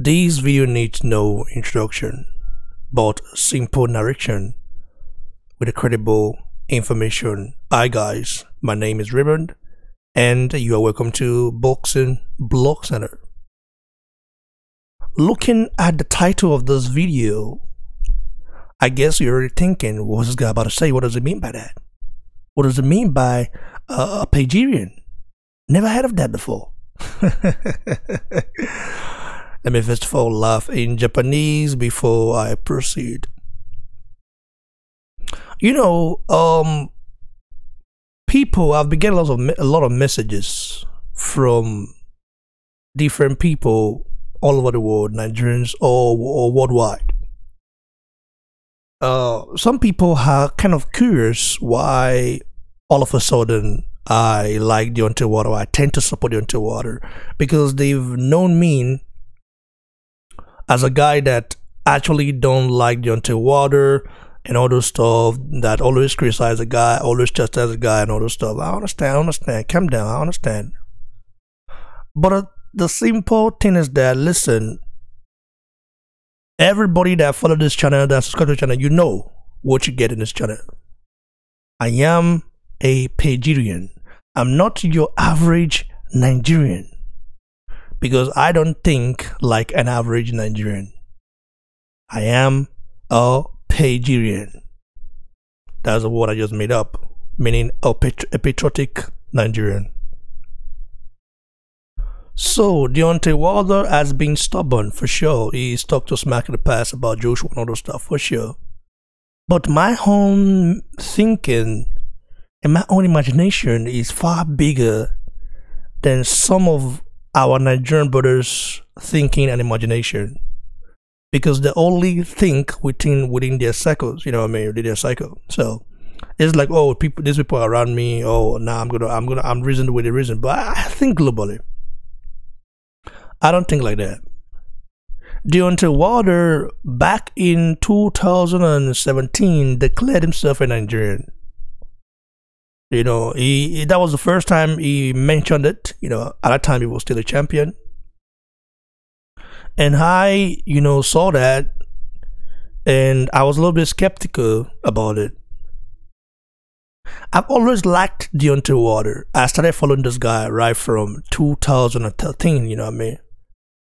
This video needs no introduction, but simple narration with credible information. Hi guys, my name is Raymond and you are welcome to Boxing Block Centre. Looking at the title of this video, I guess you're already thinking, what's this guy about to say? What does it mean by that? What does it mean by uh, a Pagerian? Never heard of that before. Let me first of all laugh in Japanese before I proceed. You know, um, people I've been getting lots of a lot of messages from different people all over the world, Nigerians or, or worldwide. Uh, some people are kind of curious why all of a sudden I like Deontay Wilder. I tend to support Deontay Wilder because they've known me as a guy that actually don't like Deontay Wilder and all those stuff that always criticize a guy, always chastise a guy and all those stuff. I understand, I understand. Calm down, I understand. But uh, the simple thing is that, listen, everybody that follow this channel, that subscribe to the channel, you know what you get in this channel. I am a Pagerian. I'm not your average Nigerian because I don't think like an average Nigerian. I am a Pagerian. That's a word I just made up, meaning a, a patriotic Nigerian. So Deontay Wilder has been stubborn for sure. He's talked to smack in the past about Joshua and those stuff for sure. But my own thinking and my own imagination is far bigger than some of our Nigerian brothers' thinking and imagination because they only think within within their cycles, you know what I mean, within their cycle. So it's like, oh, people, these people around me. Oh, now nah, I'm gonna, I'm gonna, I'm reason with the reason. But I think globally. I don't think like that. Deontay Wilder, back in 2017, declared himself a Nigerian. You know, he, that was the first time he mentioned it. You know, at that time he was still a champion. And I, you know, saw that and I was a little bit skeptical about it. I've always liked Deontay Wilder. I started following this guy right from 2013, you know what I mean?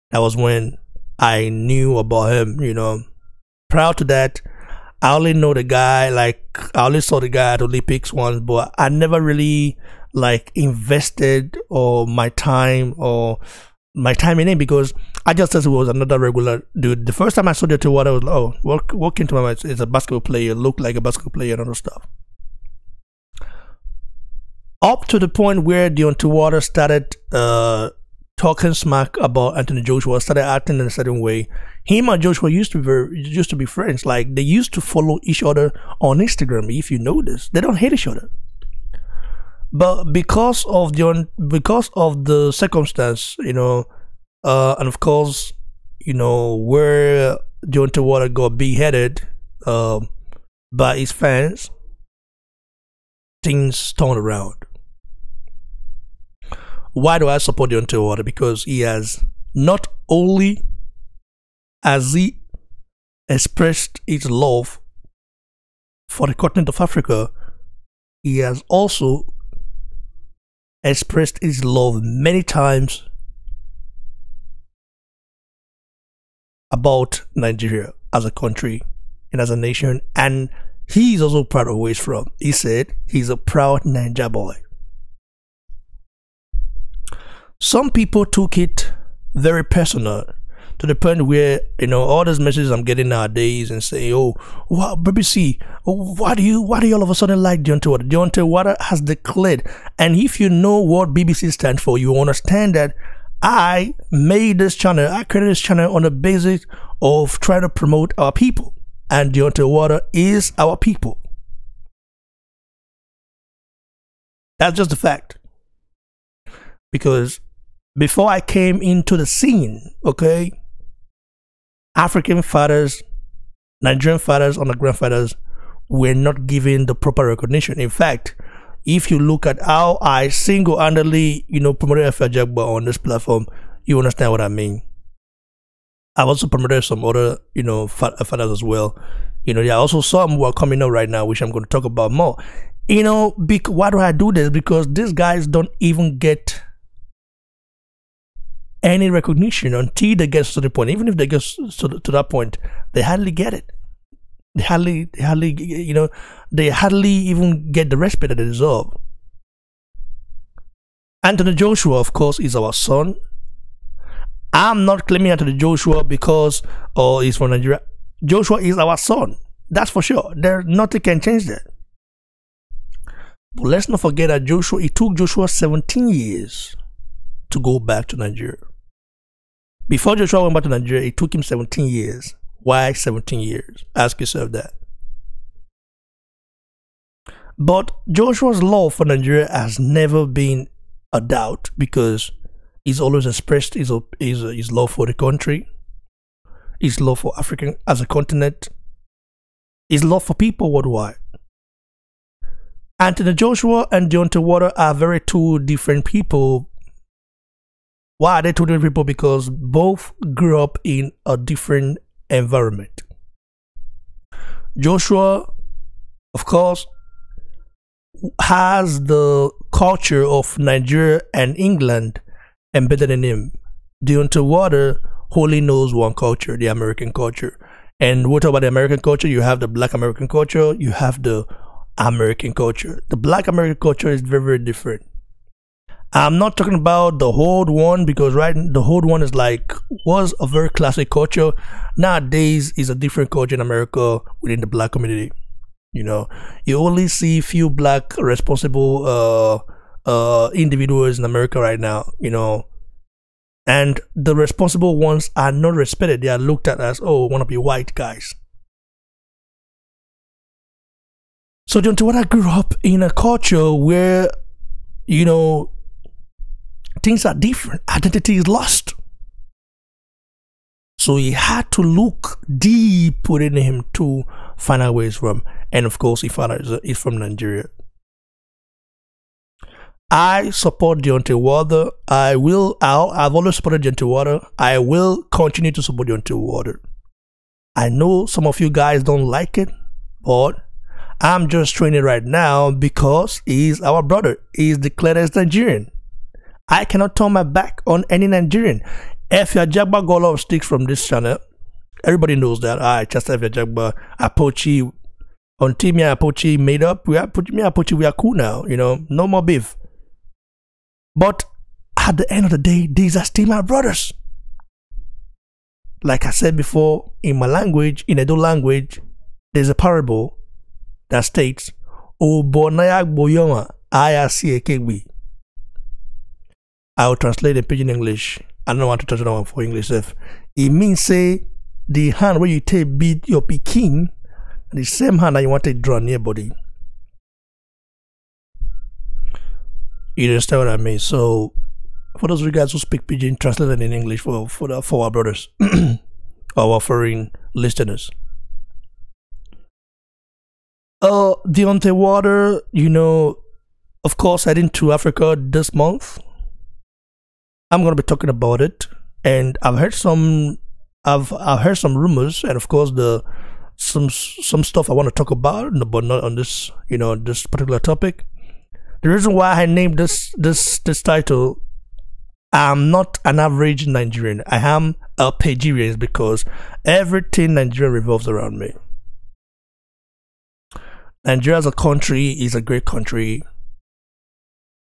That was when I knew about him, you know. Prior to that, I only know the guy, like, I only saw the guy at Olympics once, but I never really, like, invested or my time or my time in him because I just thought was another regular dude. The first time I saw the two, what I was like, oh, what, what came to my mind is a basketball player, looked like a basketball player and other stuff. Up to the point where Deontay Wilder started uh, talking smack about Anthony Joshua, started acting in a certain way. Him and Joshua used to be very, used to be friends. Like they used to follow each other on Instagram. If you notice, they don't hate each other. But because of the because of the circumstance, you know, uh, and of course, you know where Deontay Wilder got beheaded uh, by his fans, things turned around. Why do I support Deontay Wilder? Because he has not only has he expressed his love for the continent of Africa, he has also expressed his love many times about Nigeria as a country and as a nation, and he's also proud of where he's from. He said he's a proud Naija boy. Some people took it very personal to the point where you know all those messages I'm getting nowadays and say, "Oh, wow, BBC, why do you why do you all of a sudden like Deontay Wilder?" Deontay Wilder has declared, and if you know what BBC stands for, you understand that I made this channel, I created this channel on the basis of trying to promote our people, and Deontay Wilder is our people. That's just a fact. Because before I came into the scene, okay, African fathers, Nigerian fathers, or the grandfathers were not given the proper recognition. In fact, if you look at how I single-handedly, you know, promoted Efe Ajagba on this platform, you understand what I mean. I've also promoted some other, you know, fathers as well. You know, there are also some who are coming up right now, which I'm going to talk about more. You know, why do I do this? Because these guys don't even get any recognition until they get to the point. Even if they get to, to that point, they hardly get it. They hardly, they hardly, you know, they hardly even get the respect that they deserve. Anthony Joshua, of course, is our son. I'm not claiming Anthony Joshua because oh he's from Nigeria. Joshua is our son. That's for sure. There nothing can change that. But let's not forget that Joshua it took Joshua 17 years to go back to Nigeria. Before Joshua went back to Nigeria, it took him 17 years. Why 17 years? Ask yourself that. But Joshua's love for Nigeria has never been a doubt because he's always expressed his, his, his love for the country, his love for Africa as a continent, his love for people worldwide. Anthony Joshua and Deontay Wilder are very two different people. Why are they two different people? Because both grew up in a different environment. Joshua, of course, has the culture of Nigeria and England embedded in him. Deontay Wilder wholly knows one culture, the American culture. And talk about the American culture, you have the black American culture, you have the American culture. The black American culture is very, very different. I'm not talking about the old one because right the old one is like was a very classic culture. Nowadays is a different culture in America within the black community. You know, you only see few black responsible uh, uh, individuals in America right now. You know, and the responsible ones are not respected. They are looked at as oh, want to be white guys. So, Deontay Wilder I grew up in a culture where, you know, things are different. Identity is lost. So he had to look deep within him to find out where he's from. And of course, he found out he's from Nigeria. I support Deontay Wilder. I will. I'll, I've always supported Deontay Wilder. I will continue to support Deontay Wilder. I know some of you guys don't like it, but I'm just training right now because he's our brother. He's declared as Nigerian. I cannot turn my back on any Nigerian. Efe Ajagba got a sticks from this channel. Everybody knows that. I just Efe Ajagba, Apochi, on Team Apochi made up. We are me Apochi, we are cool now. You know, no more beef. But at the end of the day, these are still my brothers. Like I said before, in my language, in Edo language, there's a parable that states, O Bonaya Boyoma, Ayasi Ekegbi. I will translate in pidgin English. I don't want to touch on for English. If it means say the hand where you take beat your pikin, the same hand that you want to draw near body. You understand what I mean? So for those of you guys who speak pidgin, translate it in English for for the, for our brothers, our foreign listeners. Uh, Deontay Wilder, you know, of course, heading to Africa this month I'm going to be talking about it, and I've heard some, I've I've heard some rumors, and of course the some some stuff I want to talk about, but not on this, you know, this particular topic. The reason why I named this this this title, I'm not an average Nigerian. I am a Nigerian because everything Nigeria revolves around me. Nigeria as a country is a great country.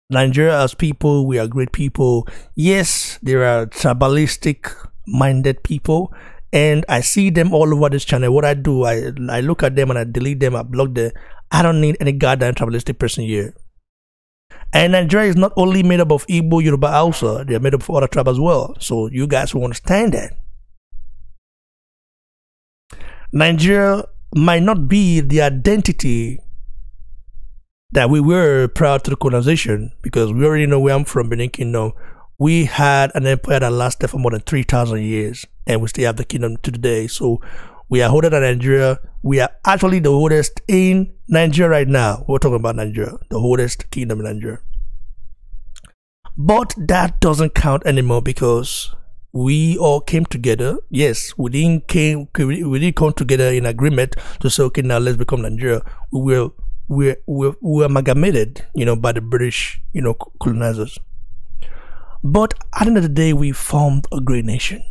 Nigeria as people, we are great people. Yes, there are tribalistic minded people, and I see them all over this channel. What I do, I I look at them and I delete them, I block them. I don't need any goddamn tribalistic person here. And Nigeria is not only made up of Igbo, Yoruba, Hausa, they are made up of other tribes as well. So you guys will understand that. Nigeria might not be the identity that we were proud to the colonization because we already know where I'm from, Benin Kingdom. We had an empire that lasted for more than 3,000 years and we still have the kingdom to today. So we are older than Nigeria. We are actually the oldest in Nigeria right now. We're talking about Nigeria, the oldest kingdom in Nigeria. But that doesn't count anymore because we all came together. Yes, we didn't came we didn't come together in agreement to say, okay, now let's become Nigeria. We were we were, we were amalgamated, you know, by the British, you know, colonizers. But at the end of the day, we formed a great nation.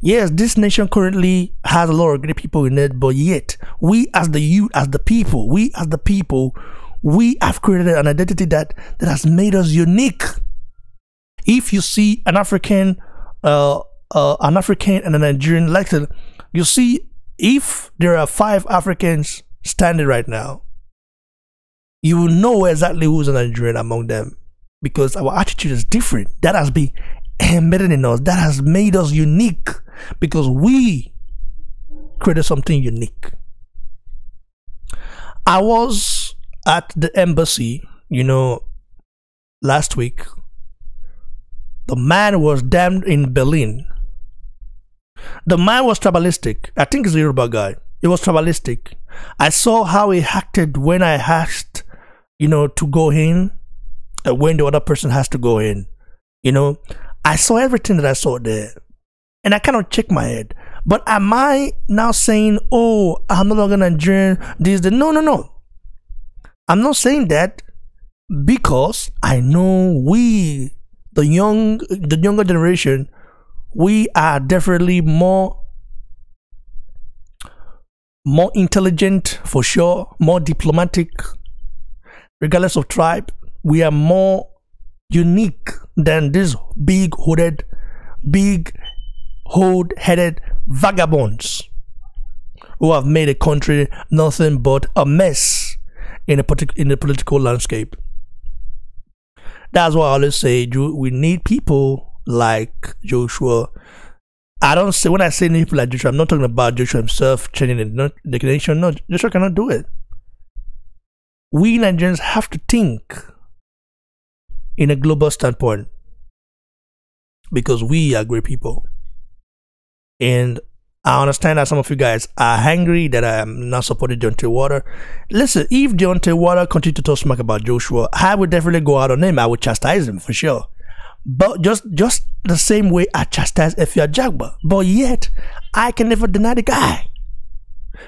Yes, this nation currently has a lot of great people in it, but yet we as the youth, as the people, we as the people, we have created an identity that that has made us unique. If you see an African, uh, uh, an African and a Nigerian elected, you see if there are five Africans standing right now, you will know exactly who's a Nigerian among them because our attitude is different. That has been embedded in us, that has made us unique because we created something unique. I was at the embassy, you know, last week. The man was damned in Berlin. The man was tribalistic. I think he's a Yoruba guy. He was tribalistic. I saw how he acted when I asked, you know, to go in, uh, when the other person has to go in. You know, I saw everything that I saw there. And I cannot check my head. But am I now saying, oh, I'm no longer Nigerian? This, no, no, no. I'm not saying that because I know we, the young, the younger generation, we are definitely more, more intelligent for sure, more diplomatic, regardless of tribe. We are more unique than these big hooded, big hood headed vagabonds who have made a country nothing but a mess in a in the political landscape. That's why I always say we need people like Joshua. I don't say when I say people like Joshua, I'm not talking about Joshua himself changing the nation. No, Joshua cannot do it. We Nigerians have to think in a global standpoint because we are great people. And I understand that some of you guys are angry that I am not supporting Deontay Wilder. Listen, if Deontay Wilder continue to talk smack about Joshua, I would definitely go out on him. I would chastise him for sure. But just just the same way I chastise Efe Ajagba. But yet, I can never deny the guy.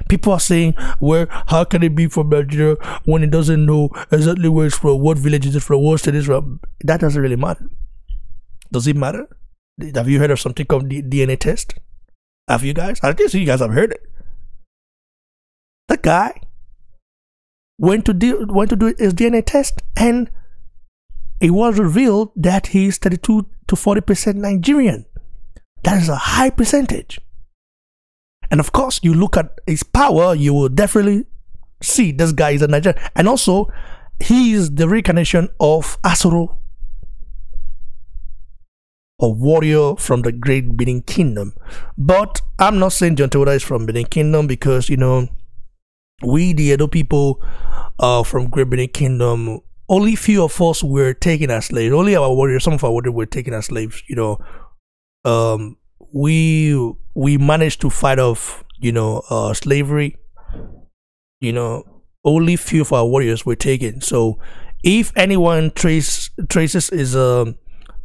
People are saying, well, how can it be from Nigeria when it doesn't know exactly where it's from, what village is it from, what state it's from? That doesn't really matter. Does it matter? Have you heard of something called the DNA test? Have you guys? I guess you guys have heard it. The guy went to do went to do his DNA test, and it was revealed that he's 32 to 40 percent Nigerian. That is a high percentage. And of course, you look at his power, you will definitely see this guy is a Nigerian. And also, he is the reincarnation of Asoro, a warrior from the great Benin Kingdom. But I'm not saying Deontay Wilder is from Benin Kingdom because, you know, we, the Edo people uh, from Great Benin Kingdom, only few of us were taken as slaves. Only our warriors, some of our warriors were taken as slaves, you know. Um, we we managed to fight off you know uh, slavery you know only few of our warriors were taken so if anyone trace traces is um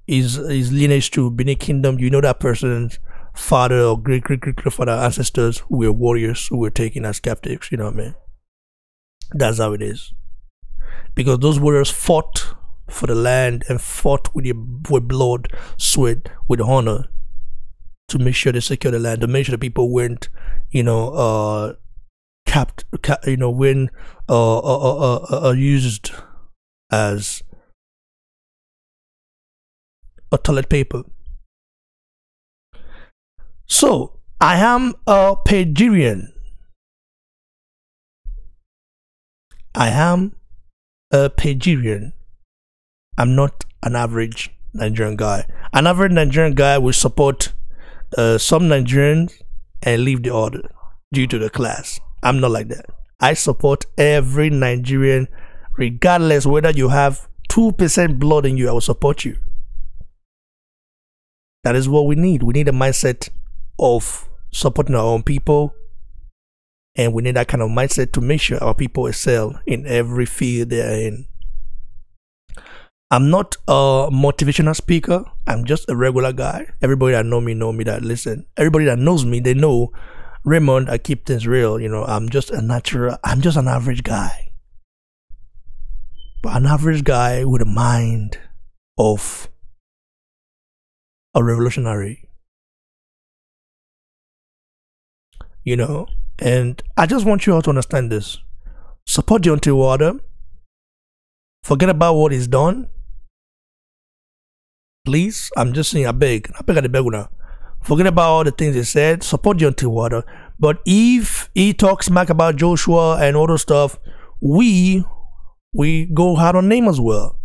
is is lineage to Benin Kingdom, you know that person's father or great great great grandfather ancestors who were warriors who were taken as captives. You know what I mean? That's how it is. Because those warriors fought for the land and fought with your with blood, sweat, with honor to make sure they secure the land, to make sure the people weren't, you know, uh, capped, cap, you know, when uh, uh, uh, uh, uh, used as a toilet paper. So I am a Pagerian. I am a Pagerian. I'm not an average Nigerian guy. An average Nigerian guy will support uh, some Nigerians and leave the order due to the class. I'm not like that. I support every Nigerian, regardless whether you have 2% blood in you, I will support you. That is what we need. We need a mindset of supporting our own people. And we need that kind of mindset to make sure our people excel in every field they are in. I'm not a motivational speaker. I'm just a regular guy. Everybody that know me know me that listen. Everybody that knows me, they know Raymond, I keep things real. You know, I'm just a natural, I'm just an average guy. But an average guy with a mind of a revolutionary. You know, and I just want you all to understand this. Support Deontay Wilder. Forget about what he's done. Please, I'm just saying, I beg. I beg the beg now. Forget about all the things he said. Support Deontay Wilder. But if he talks smack about Joshua and other stuff, we we go hard on name as well.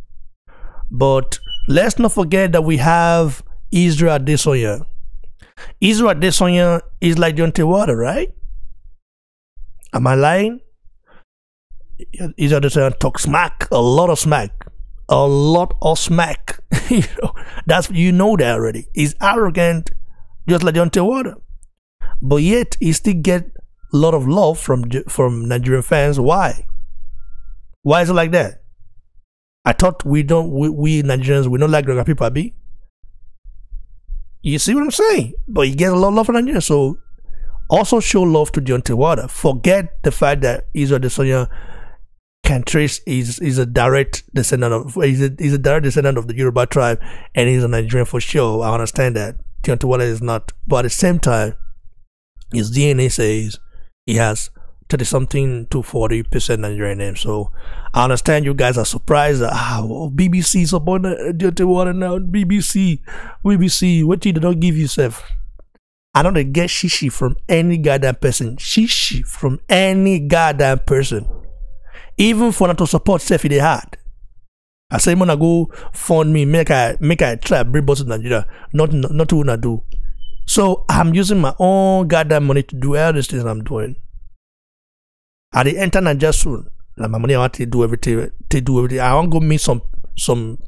But let's not forget that we have Israel Adesanya. Israel Adesanya is like Deontay Wilder, right? Am I lying? Israel Adesanya talk smack, a lot of smack, a lot of smack. you know, that's you know that already. He's arrogant, just like Deontay Wilder but yet he still get a lot of love from from Nigerian fans. Why? Why is it like that? I thought we don't we, we Nigerians we don't like Gregor be. You see what I'm saying? But he gets a lot of love from Nigeria, so also show love to Deontay Wilder. Forget the fact that Israel Adesanya can is is a direct descendant of he's a, he's a direct descendant of the Yoruba tribe and he's a Nigerian for sure. I understand that. Wilder is not. But at the same time, his DNA says he has 30 something to 40 percent Nigerian name. So I understand you guys are surprised that ah, oh, BBC support Deontay Wilder now. BBC, BBC, what you don't give yourself. I don't get shishi from any goddamn person. Shishi from any goddamn person. Even for not to support Sefi they had. I say gonna go fund me, make I make I try bring boss to Nigeria. Not not to wanna do. So I'm using my own goddamn money to do all these things I'm doing. At the enter Nigeria soon. Like my money I want to do everything to do everything. I want to go meet some some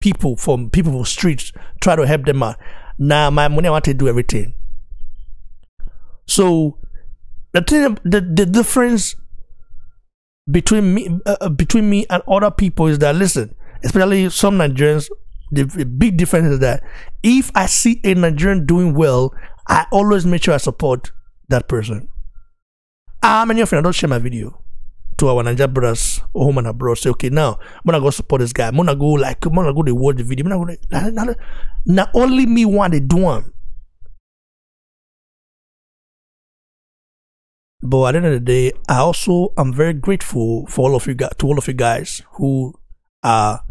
people from people from streets, try to help them out. Now my money I want to do everything. So the thing the, the difference between me uh, uh between me and other people is that listen, especially some Nigerians the, big difference is that if I see a Nigerian doing well, I always make sure I support that person. How many of you I don't share my video to our Nigerian brothers home and abroad? Say, okay, now I'm gonna go support this guy. I'm gonna go like I'm gonna go to watch the video. I'm gonna go, not, not only me want to do them. But at the end of the day, I also am very grateful for all of you guys to all of you guys who are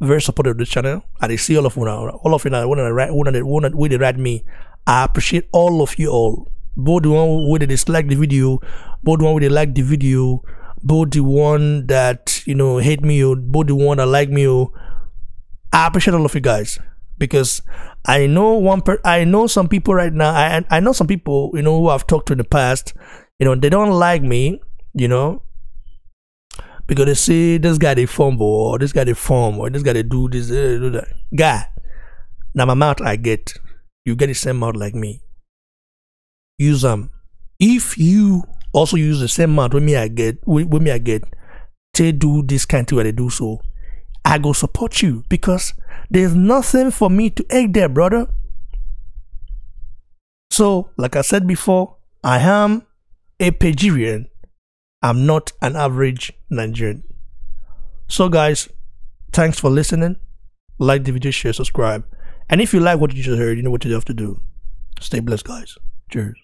very supportive of this channel. And I see all of you now, all of you now, when they write, when they, when they write me, I appreciate all of you all. Both the one they dislike the video, both the one they like the video, both the one that, you know, hate me, or both the one that like me, or I appreciate all of you guys because I know one per I know some people right now. I I know some people you know who I've talked to in the past. You know they don't like me. You know because they say this guy they fumble or this guy they form or this guy they do this uh, do that. Guy, now my mouth I get, you get the same mouth like me. Use them. If you also use the same mouth with me I get with, with me I get, they do this kind of where they do so, I go support you because there's nothing for me to egg there, brother. So, like I said before, I am a Pagerian I'm not an average Nigerian. So, guys, thanks for listening. Like the video, share, subscribe. And if you like what you just heard, you know what you have to do. Stay blessed, guys. Cheers.